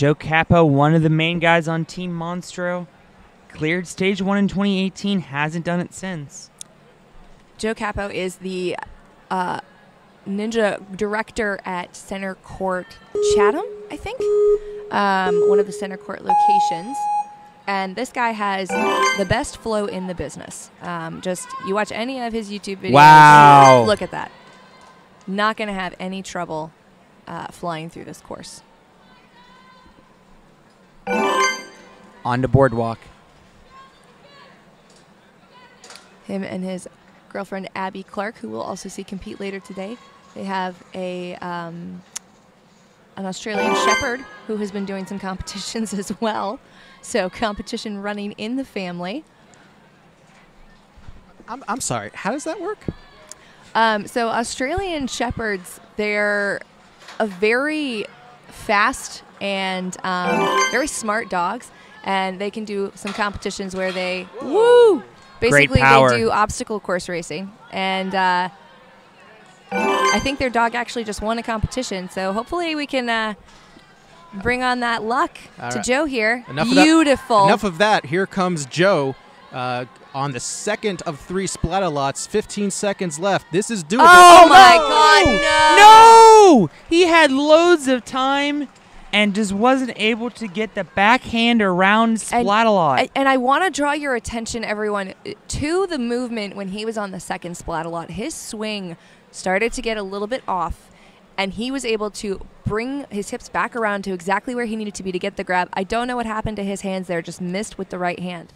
Joe Capo, one of the main guys on Team Monstro, cleared stage one in 2018, hasn't done it since. Joe Capo is the uh, ninja director at Center Court Chatham, I think, um, one of the Center Court locations. And this guy has the best flow in the business. Um, just you watch any of his YouTube videos. Wow. Look at that. Not going to have any trouble uh, flying through this course. On the boardwalk. Him and his girlfriend Abby Clark, who we'll also see compete later today. They have a um, an Australian Shepherd who has been doing some competitions as well. So competition running in the family. I'm, I'm sorry. How does that work? Um, so Australian Shepherds, they're a very fast and um, very smart dogs, and they can do some competitions where they woo. Basically, power. they do obstacle course racing, and uh, I think their dog actually just won a competition. So hopefully, we can uh, bring on that luck All to right. Joe here. Enough of Beautiful. Enough of that. Here comes Joe uh, on the second of three Splatalots. 15 seconds left. This is doable. oh, my no! God! No. No! He had loads of time and just wasn't able to get the backhand around And- Splatalot. And I want to draw your attention, everyone, to the movement when he was on the second Splatalot. His swing started to get a little bit off, and he was able to bring his hips back around to exactly where he needed to be to get the grab. I don't know what happened to his hands there, just missed with the right hand.